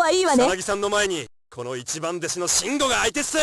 はいいわね。草薙さんの前にこの一番弟子の慎吾が相手っす。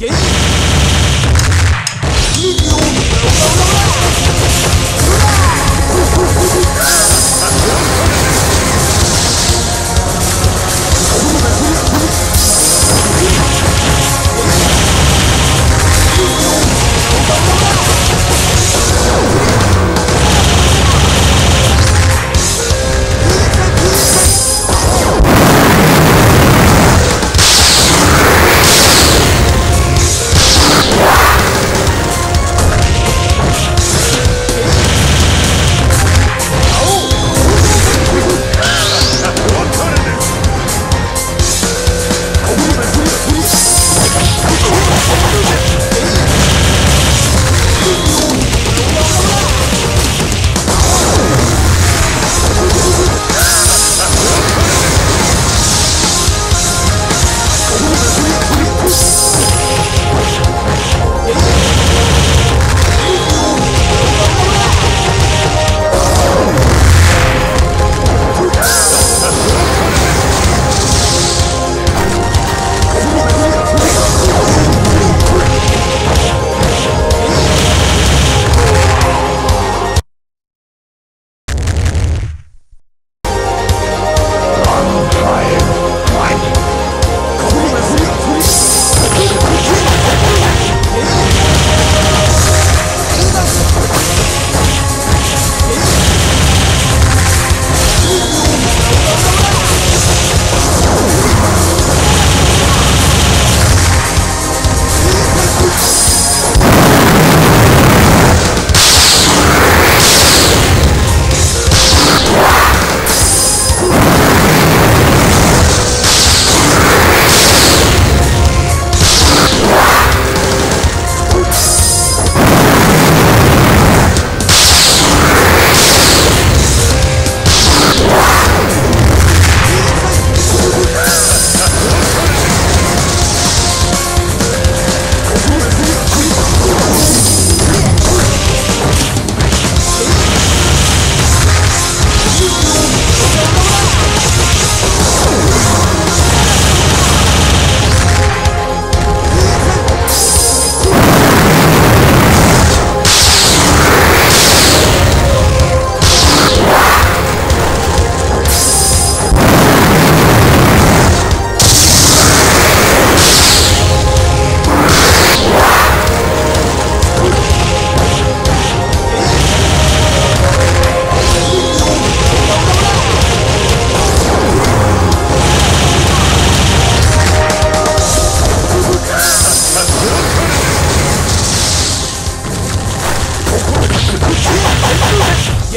यही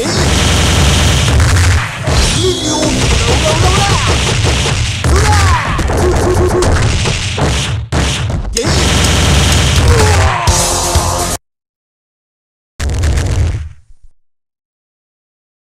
게임. 리뷰. 오라 오라 오라. 오라.